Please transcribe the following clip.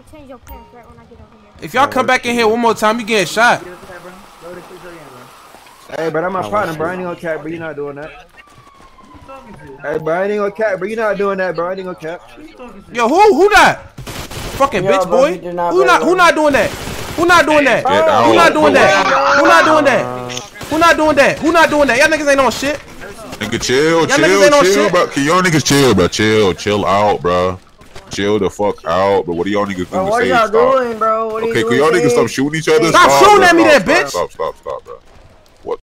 gonna change your pants right when I get over here. If y'all come back in here one more time, you getting shot. Hey, but I'm my partner, bro. I ain't gonna cap, but you're not doing that. Hey, bro, I ain't gonna cap, bro. You're not doing that, bro. I ain't gonna cap. Yo, who who not? Fucking Yo, bitch boy. you not Who not who not doing that? Who not doing that? Get Who not oh, doing that? Oh, oh. Who not doing that? Who not doing that? Who not doing that? Y'all niggas ain't on shit. Nigga, chill, chill, niggas ain't on chill, bro. Can y'all niggas chill, bro? Chill, chill out, bro chill the fuck out, But What are y'all niggas doing? What are y'all doing, bro? What okay, can y'all niggas stop shooting each other? Stop, stop shooting bro, at me, that bitch! Stop, stop, stop, bro. What